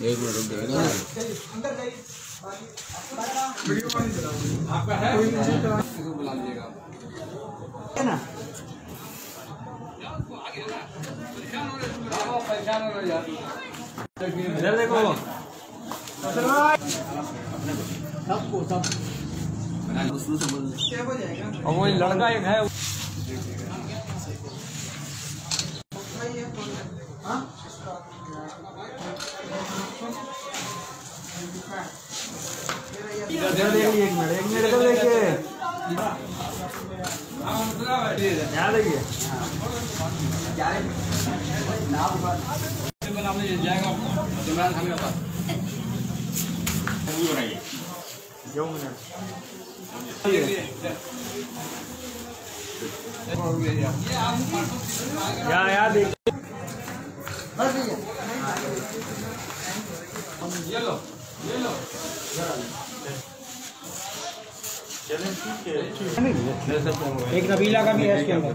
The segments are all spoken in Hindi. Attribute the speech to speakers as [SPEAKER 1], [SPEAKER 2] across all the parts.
[SPEAKER 1] एक मिनट रुक जाएगा
[SPEAKER 2] है ना
[SPEAKER 3] इधर देखो
[SPEAKER 2] सबको सब
[SPEAKER 1] शुरू से बोल
[SPEAKER 3] और वो लड़का एक है?
[SPEAKER 2] इधर देखिए एक मिनट एक मिनट इधर देखिए यहाँ देखिए
[SPEAKER 1] इमरान खान का पास
[SPEAKER 2] दो मिनट यहाँ यहाँ देखिए एक नबीला का भी है इसके अंदर।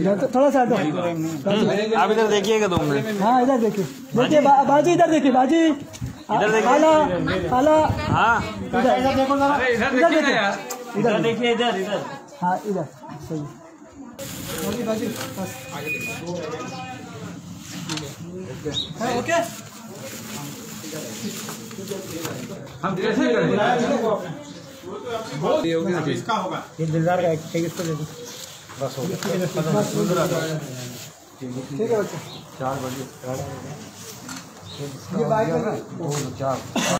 [SPEAKER 2] इधर तो थोड़ा सा
[SPEAKER 3] आप इधर देखिएगा दो मिनट।
[SPEAKER 2] हाँ इधर देखिए। देखिए बाजी इधर देखिए बाजी। इधर
[SPEAKER 3] देखिए।
[SPEAKER 2] आला आला।
[SPEAKER 3] हाँ।
[SPEAKER 2] इधर। इधर देखो जरा इधर देखिए।
[SPEAKER 3] इधर देखिए इधर इधर।
[SPEAKER 2] हाँ इधर। सही। बाजी बाजी बस। है ओके?
[SPEAKER 3] हम कैसे करें?
[SPEAKER 2] ये दिलदार का एक एक इसको दे दो बस हो गया। ठीक है बच्चा चार बजे। ये बाइक में